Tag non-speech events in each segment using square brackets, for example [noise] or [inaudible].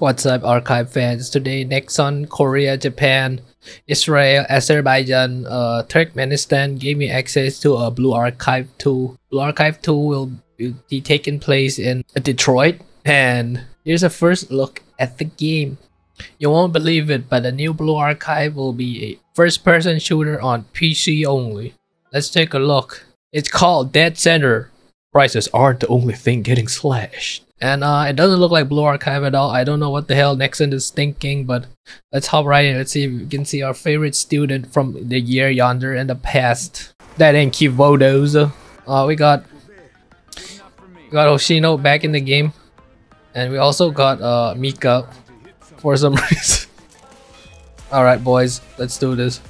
What's up, Archive fans? Today, Nexon, Korea, Japan, Israel, Azerbaijan, uh, Turkmenistan gave me access to a Blue Archive 2. Blue Archive 2 will be taking place in Detroit, and here's a first look at the game. You won't believe it, but the new Blue Archive will be a first-person shooter on PC only. Let's take a look. It's called Dead Center. Prices aren't the only thing getting slashed. And uh, it doesn't look like Blue Archive at all. I don't know what the hell Nexon is thinking, but let's hop right in. Let's see if we can see our favorite student from the year yonder in the past. That ain't Kivotos. Uh, we got we got Hoshino back in the game. And we also got uh, Mika for some [laughs] reason. Alright boys, let's do this.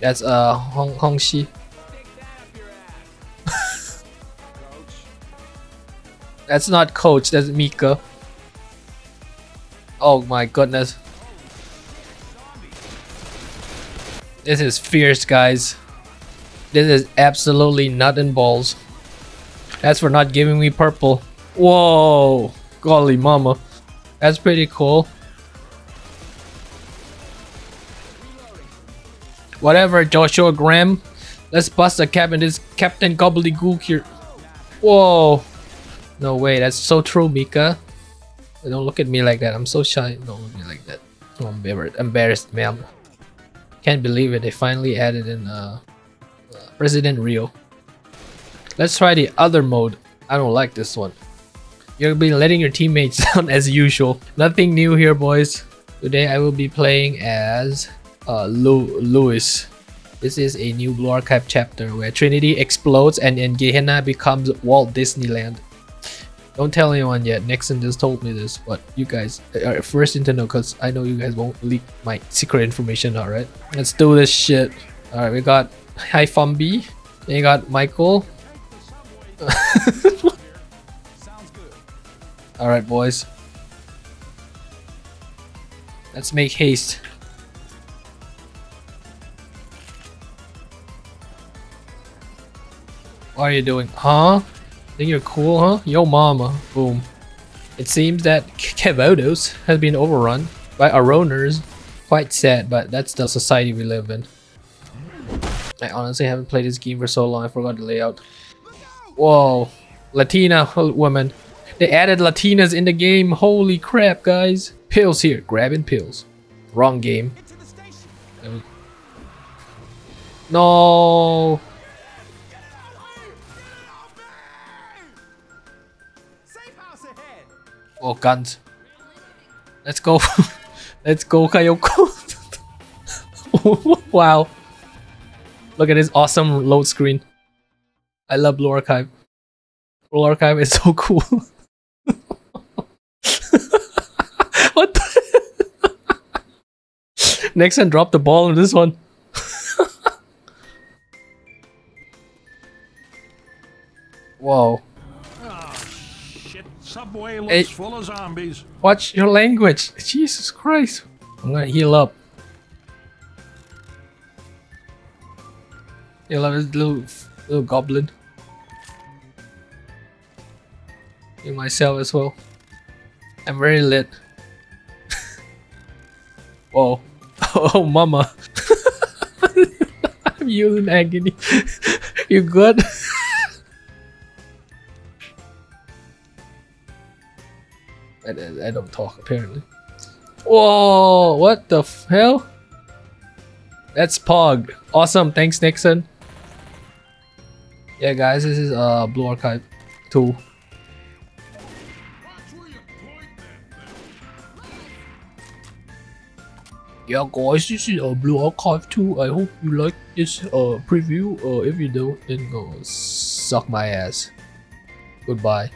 That's uh Hong Hongxi. That's not coach, that's Mika. Oh my goodness. This is fierce, guys. This is absolutely nut and balls. That's for not giving me purple. Whoa! Golly mama. That's pretty cool. Whatever, Joshua Graham. Let's bust a cap in this Captain Gobbledygook here. Whoa! No way, that's so true, Mika. Don't look at me like that. I'm so shy. Don't look at me like that. I'm embarrassed, man. Can't believe it. They finally added in uh, Resident Rio. Let's try the other mode. I don't like this one. You'll be letting your teammates [laughs] down as usual. Nothing new here, boys. Today I will be playing as uh, Lewis. This is a new Blue Archive chapter where Trinity explodes and then Gehenna becomes Walt Disneyland. Don't tell anyone yet. Nexon just told me this, but you guys are first in to know because I know you guys won't leak my secret information, alright? Let's do this shit. Alright, we got Hifumi. Then you got Michael. [laughs] alright, boys. Let's make haste. What are you doing? Huh? Think you're cool, huh? Yo mama. Boom. It seems that Kivotos has been overrun by our owners. Quite sad, but that's the society we live in. I honestly haven't played this game for so long, I forgot the layout. Whoa. Latina woman. They added Latinas in the game. Holy crap, guys. Pills here. Grabbing pills. Wrong game. No. Oh, guns. Let's go. [laughs] Let's go, Kayoko. [laughs] wow. Look at this awesome load screen. I love Blue Archive. Blue Archive is [laughs] so cool. what the? Nexon dropped the ball on this one. Whoa. Subway looks hey, full of zombies. Watch your language. Jesus Christ. I'm gonna heal up. Heal up this little, little goblin. Heal myself as well. I'm very lit. [laughs] Whoa. [laughs] Oh, mama. [laughs] I'm using agony. you good? I, don't talk apparently. Whoa! What the hell? That's Pog. Awesome. Thanks, Nexon. Yeah, guys, this is uh Blue Archive 2. Yeah, guys, this is uh, Blue Archive 2. I hope you like this uh preview. Uh, if you don't, then go suck my ass. Goodbye.